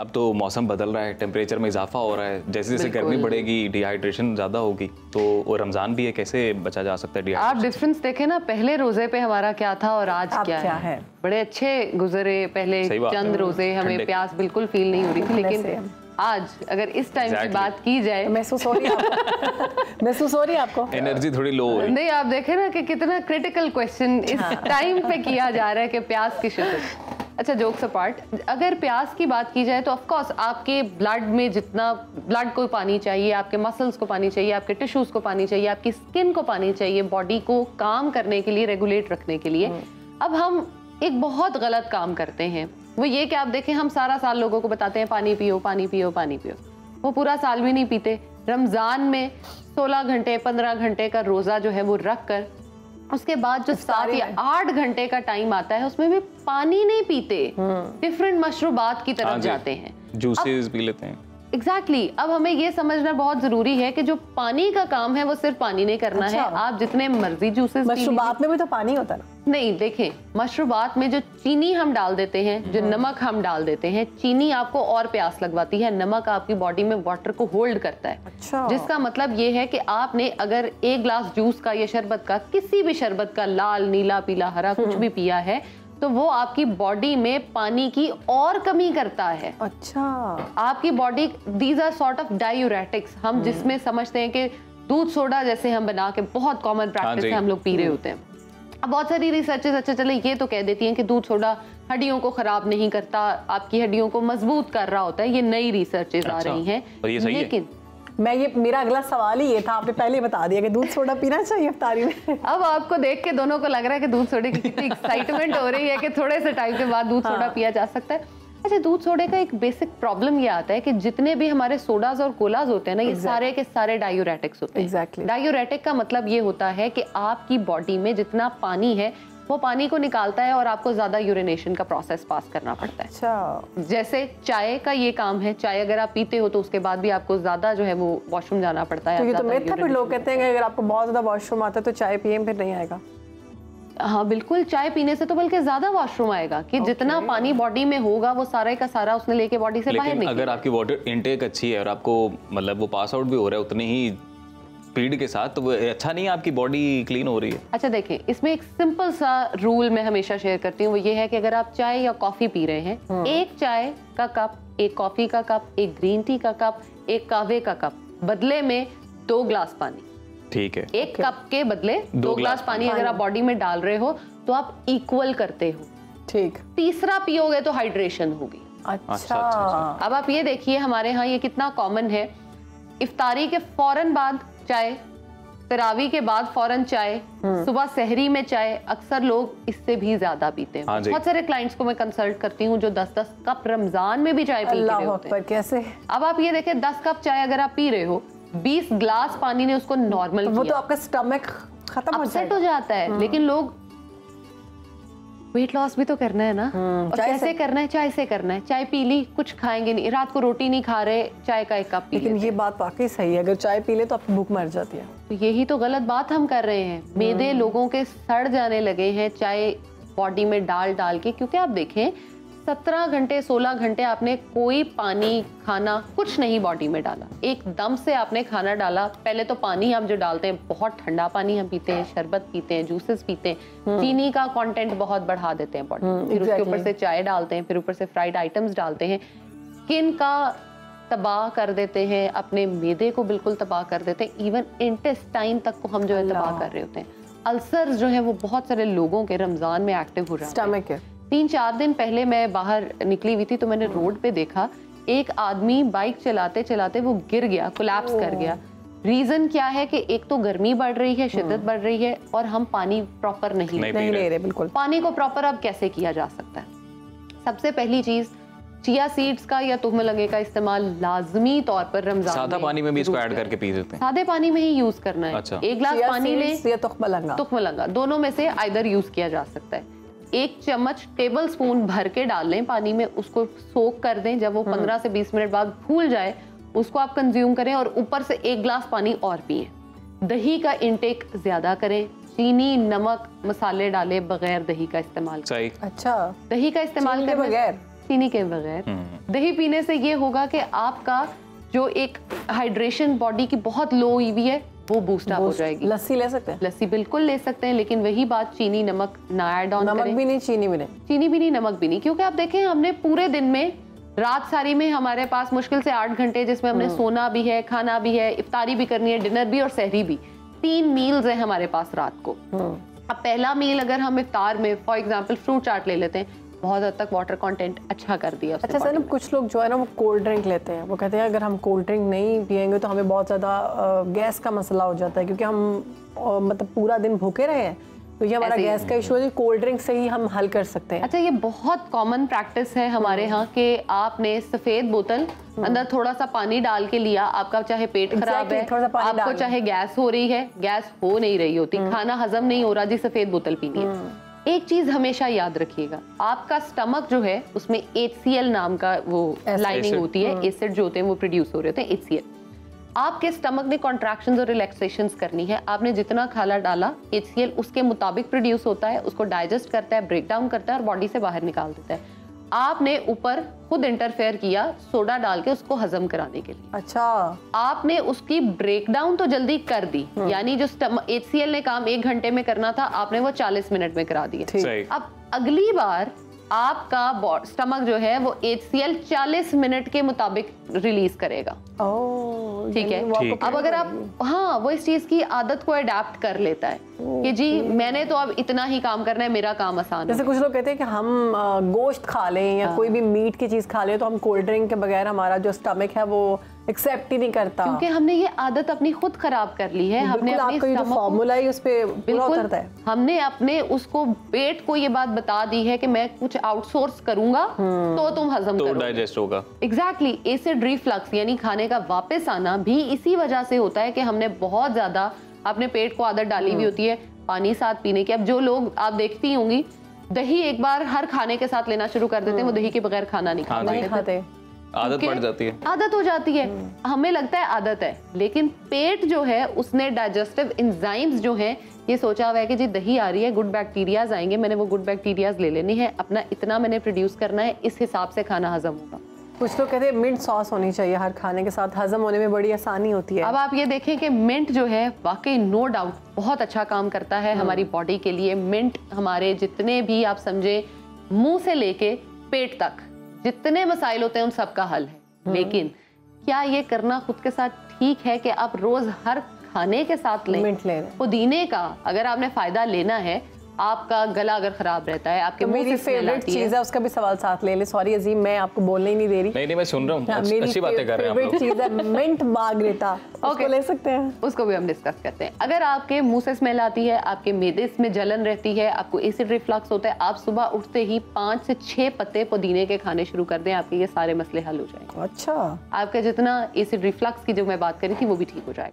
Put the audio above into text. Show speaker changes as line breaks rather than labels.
अब तो मौसम बदल रहा है टेम्परेचर में इजाफा हो रहा है। जैसे जैसे गर्मी बढ़ेगी डिहाइड्रेशन ज़्यादा होगी तो वो रमज़ान भी है कैसे बचा जा सकता है
आप डिफरेंस देखें ना पहले रोज़े पे हमारा क्या था और आज क्या, क्या है? है? बड़े अच्छे गुजरे पहले चंद रोज़े हमें प्यास बिल्कुल फील नहीं हो रही थी लेकिन आज अगर इस टाइम exactly. की बात की जाए
तो महसूस हो रही है महसूस हो रही है आपको?
एनर्जी थोड़ी लो हो
नहीं आप देखें ना कि कितना क्रिटिकल क्वेश्चन इस टाइम हाँ। पे किया जा रहा है कि प्यास की शिद्दत। अच्छा जोक्स अपार्ट अगर प्यास की बात की जाए तो ऑफ़ कोर्स आपके ब्लड में जितना ब्लड को पानी चाहिए आपके मसल्स को पानी चाहिए आपके टिश्यूज को पानी चाहिए आपकी स्किन को पानी चाहिए बॉडी को काम करने के लिए रेगुलेट रखने के लिए हम्म। अब हम एक बहुत गलत काम करते हैं। वो ये कि आप देखें हम सारा साल लोगों को बताते हैं पानी पियो पानी पियो पानी पियो। वो पूरा साल भी नहीं पीते। रमज़ान में 16 घंटे 15 घंटे का रोज़ा जो है वो रख कर उसके बाद जो सात या आठ घंटे का टाइम आता है उसमें भी पानी नहीं पीते। डिफरेंट हम्म। मशरूबात की तरफ़ हाँ जाते हैं।
जूसेस पी लेते हैं।
Exactly exactly. अब हमें ये समझना बहुत ज़रूरी है कि जो पानी का काम है वो सिर्फ़ पानी नहीं करना अच्छा। है आप जितने मर्ज़ी जूसेस
मशरूबात में भी तो पानी होता है ना
नहीं देखें मशरूबात में जो चीनी हम डाल देते हैं जो हम्म। नमक हम डाल देते हैं चीनी आपको और प्यास लगवाती है नमक आपकी बॉडी में वाटर को होल्ड करता है अच्छा। जिसका मतलब ये है कि आपने अगर एक ग्लास जूस का या शरबत का किसी भी शरबत का लाल नीला पीला हरा कुछ हम्म। भी पिया है तो वो आपकी बॉडी में पानी की और कमी करता है।
अच्छा।
आपकी body these are sort of diuretics हम हम्म। जिसमें समझते हैं कि दूध सोडा जैसे हम बना के बहुत कॉमन प्रैक्टिस है हम लोग पी रहे हम्म। होते हैं। अब बहुत सारी रिसर्चेस अच्छा चले ये तो कह देती हैं कि दूध सोडा हड्डियों को खराब नहीं करता आपकी हड्डियों को मज़बूत कर रहा होता है ये नई रिसर्चेस अच्छा, आ रही हैं।
लेकिन
मैं ये मेरा अगला सवाल ही ये था आपने पहले बता दिया कि दूध सोडा पीना चाहिए अफ्तारी में
अब आपको देख के दोनों को लग रहा है कि दूध सोडे की कितनी एक्साइटमेंट हो रही है कि थोड़े से टाइम के बाद दूध हाँ। सोडा पिया जा सकता है अच्छा दूध सोडे का एक बेसिक प्रॉब्लम ये आता है कि जितने भी हमारे सोडाज और कोलाज होते हैं ना ये exactly. सारे के सारे डायोरेटिक्स होते हैं
exactly.
डायूरेटिक का मतलब ये होता है कि आपकी बॉडी में जितना पानी है वो पानी को निकालता है और आपको ज़्यादा यूरिनेशन का प्रोसेस पास करना पड़ता है।
अच्छा।
जैसे चाय का ये काम है चाय अगर आप पीते हो तो उसके बाद भी आपको ज़्यादा जो है वो वॉशरूम जाना पड़ता है
तो ये तो है लोग कहते हैं अगर आपको बहुत ज़्यादा वॉशरूम आता है तो चाय पिए फिर नहीं आएगा।
हाँ बिल्कुल चाय पीने से तो बल्कि ज़्यादा वॉशरूम आएगा कि okay. जितना पानी बॉडी में होगा वो सारा का सारा उसने लेके बॉडी से बाहर
निकलेगा। अगर आपकी वाटर इनटेक अच्छी है और आपको मतलब वो पास आउट भी हो रहा है उतनी ही स्पीड के साथ तो वो अच्छा नहीं है आपकी बॉडी क्लीन हो रही है?
अच्छा देखें इसमें एक सिंपल सा रूल मैं हमेशा शेयर करती हूँ वो ये है कि अगर आप चाय या कॉफ़ी पी रहे हैं हाँ। एक चाय का कप एक कॉफ़ी का कप एक ग्रीन टी का कप एक कावे का कप बदले में दो ग्लास पानी।
ठीक है।
एक कप के बदले दो, दो ग्लास पानी अगर आप बॉडी में डाल रहे हो तो आप इक्वल करते हो।
ठीक।
तीसरा पियोगे तो हाइड्रेशन होगी।
अच्छा, अच्छा, अच्छा, अच्छा।
अब आप ये देखिए हमारे यहाँ ये कितना कॉमन है। इफ्तारी के फ़ौरन बाद चाय तरावी के बाद फ़ौरन चाय हम्म। सुबह सहरी में चाय अक्सर लोग इससे भी ज़्यादा पीते हैं। हाँ बहुत सारे क्लाइंट्स को मैं कंसल्ट करती हूँ जो 10-10 कप रमज़ान में भी चाय पी रहे होते हैं।
कैसे?
अब आप ये देखें 10 कप चाय अगर आप पी रहे हो 20 ग्लास पानी ने उसको नॉर्मल
तो वो तो आपका स्टमक खत्म
हो, जाता है हम्म। लेकिन लोग वेट लॉस भी तो करना है ना? और और कैसे से... करना है? चाय से करना है। चाय पी ली कुछ खाएँगे नहीं। रात को रोटी नहीं खा रहे चाय का एक कप पी
लेकिन ये बात वाकई सही है। अगर चाय पी ले तो आपकी भूख मर जाती है।
तो यही तो गलत बात हम कर रहे हैं। मेदे हम्म। लोगों के सड़ जाने लगे हैं चाय बॉडी में डाल डाल के। क्योंकि आप देखें सत्रह घंटे सोलह घंटे आपने कोई पानी खाना कुछ नहीं बॉडी में डाला। एकदम से आपने खाना डाला। पहले तो पानी हम जो डालते हैं बहुत ठंडा पानी हम पीते हैं शरबत पीते हैं जूसेस पीते हैं। हम्म। चीनी का कंटेंट बहुत बढ़ा देते हैं बॉडी हम्म, फिर उसके ऊपर से चाय डालते हैं फिर ऊपर से फ्राइड आइटम्स डालते हैं। स्किन का तबाह कर देते हैं अपने मेदे को बिल्कुल तबाह कर देते हैं। इवन इंटेस्टाइन तक को हम जो है तबाह कर रहे होते हैं। अल्सर जो है वो बहुत सारे लोगों के रमज़ान में एक्टिव हो रहा
है।
तीन चार दिन पहले मैं बाहर निकली हुई थी तो मैंने रोड पे देखा एक आदमी बाइक चलाते चलाते वो गिर गया कोलैप्स कर गया। रीजन क्या है कि एक तो गर्मी बढ़ रही है शिद्दत। बढ़ रही है और हम पानी प्रॉपर नहीं,
नहीं, नहीं ले रहे। बिल्कुल।
पानी को प्रॉपर अब कैसे किया जा सकता है? सबसे पहली चीज़ चिया सीड्स का या तुहम लगे का इस्तेमाल लाजमी तौर पर रमज़ान
सादा पानी में भी इसको ऐड करके पी सकते हैं।
सादे पानी में ही यूज़ करना है। अच्छा। एक ग्लास पानी ले। तुखम लगा। दोनों में से आइदर यूज़ किया जा सकता है। एक चम्मच टेबल स्पून भर के डाल लें पानी में उसको सोक कर दें। जब वो 15 से 20 मिनट बाद फूल जाए उसको आप कंज्यूम करें और ऊपर से एक ग्लास पानी और पिए। दही का इंटेक ज़्यादा करें। चीनी नमक मसाले डाले बगैर दही का इस्तेमाल
अच्छा।
दही का इस्तेमाल
के बगैर?
चीनी के बगैर।
हम्म।
दही पीने से ये होगा कि आपका जो एक हाइड्रेशन बॉडी की बहुत लो हुई हुई है वो बूस्ट अप हो जाएगी।
लस्सी ले सकते हैं?
लस्सी बिल्कुल ले सकते हैं लेकिन वही बात चीनी नमक ना ऐड ऑन
नमक भी नहीं चीनी भी नहीं।
चीनी भी नहीं नमक भी नहीं। क्योंकि आप देखें हमने पूरे दिन में रात सारी में हमारे पास मुश्किल से आठ घंटे जिसमें हमने सोना भी है खाना भी है इफ्तारी भी करनी है डिनर भी और सहरी भी। तीन मील्स हैं हमारे पास रात को। अब पहला मील अगर हम इफ्तार में फॉर एग्ज़ाम्पल फ्रूट चाट ले लेते हैं बहुत हद तक वाटर कंटेंट अच्छा कर दिया
अच्छा सर कुछ लोग जो है ना वो कोल्ड ड्रिंक लेते हैं। वो कहते हैं अगर हम कोल्ड ड्रिंक नहीं पियेंगे तो हमें बहुत ज़्यादा गैस का मसला हो जाता है। क्योंकि हम मतलब पूरा दिन भूखे रहे हैं तो ये हमारा गैस का इशू है कोल्ड ड्रिंक से ही हम हल कर सकते हैं।
अच्छा ये बहुत कॉमन प्रैक्टिस है हमारे यहाँ कि आपने सफ़ेद बोतल अंदर थोड़ा सा पानी डाल के लिया। आपका चाहे पेट खराब है आपको चाहे गैस हो रही है गैस हो नहीं रही होती। खाना हजम नहीं हो रहा जी सफ़ेद बोतल पीनी है एक चीज़ हमेशा याद रखिएगा आपका स्टमक जो है उसमें HCl नाम का वो लाइनिंग होती है एसिड जो होते हैं वो प्रोड्यूस हो रहे होते हैं एल आपके स्टमक ने कॉन्ट्रैक्शन और रिलैक्सेशन करनी है। आपने जितना खाला डाला HCl उसके मुताबिक प्रोड्यूस होता है उसको डाइजेस्ट करता है ब्रेक डाउन करता है और बॉडी से बाहर निकाल देता है। आपने ऊपर खुद इंटरफेयर किया सोडा डाल के उसको हजम कराने के लिए।
अच्छा।
आपने उसकी ब्रेकडाउन तो जल्दी कर दी। यानी जो एच ने काम एक घंटे में करना था आपने वो 40 मिनट में करा दिया अब अगली बार आपका स्टमक जो है वो HCl 40 मिनट के मुताबिक रिलीज़ करेगा। ठीक है?
ठीक
अब अगर आप हाँ वो इस चीज़ की आदत को अडेप्ट कर लेता है कि जी मैंने तो अब इतना ही काम करना है मेरा काम आसान
जैसे कुछ लोग कहते हैं कि हम गोश्त खा लें या कोई भी मीट की चीज़ खा लें तो हम कोल्ड ड्रिंक के बगैर हमारा जो स्टमक है वो एक्सेप्ट ही नहीं करता।
क्योंकि हमने ये आदत अपनी खुद खराब कर ली है। हमने अपनी
जो फॉर्मूला है उस पे
बिल्कुल
है।
हमने अपने उसको पेट को ये बात बता दी है कि मैं कुछ आउटसोर्स करूँगा तो तुम हजम
तो डाइजेस्ट होगा।
एग्जैक्टली एसिड रिफ्लक्स यानी खाने का वापस आना भी इसी वजह से होता है कि हमने बहुत ज़्यादा अपने पेट को आदत डाली हुई होती है पानी साथ पीने की। अब जो लोग आप देखती होंगी दही एक बार हर खाने के साथ लेना शुरू कर देते हैं वो दही के बगैर खाना नहीं
हाँ,
नहीं खाते।
आदत
क्योंकि
पड़ जाती है।
आदत हो जाती है। हमें लगता है आदत है लेकिन पेट जो है उसने डाइजेस्टिव एंजाइम्स जो हैं ये सोचा हुआ है कि जी दही आ रही है गुड बैक्टीरियाज आएँगे मैंने वो गुड बैक्टीरियाज ले लेने हैं अपना इतना मैंने प्रोड्यूस करना है इस हिसाब से खाना हजम होगा।
कुछ लोग कहते हैं मिंट सॉस होनी चाहिए हर खाने के साथ हजम होने में बड़ी आसानी होती है।
अब आप ये देखें कि मिंट जो है वाकई नो डाउट बहुत अच्छा काम करता है हमारी बॉडी के लिए। मिंट हमारे जितने भी आप समझे मुँह से लेके पेट तक। जितने मसाइल होते हैं उन सबका हल है। लेकिन क्या ये करना खुद के साथ ठीक है कि आप रोज हर खाने के साथ लें?
ले
पुदीने का अगर आपने फ़ायदा लेना है आपका गला अगर खराब रहता है आपके
तो मेरी फेवरेट चीज़ है उसका भी सवाल साथ ले ले। सॉरी अजीम मैं आपको बोलने ही नहीं दे रही।
नहीं नहीं मैं सुन रहा हूँ।
हाँ,
अच्छी- बातें कर रहे हैं
चीज़ है मिंट मार्गरेटा उसको
Okay.
ले सकते हैं।
उसको भी हम डिस्कस करते हैं। अगर आपके मुँह से स्मेल आती है आपके मेदे में जलन रहती है आपको एसिड रिफ्लक्स होता है आप सुबह उठते ही पाँच से छह पत्ते पुदीने के खाने शुरू कर दें आपके ये सारे मसले हल हो जाएँगे।
अच्छा।
आपका जितना एसिड रिफ्लक्स की जो मैं बात करी थी वो भी ठीक हो जाएगा।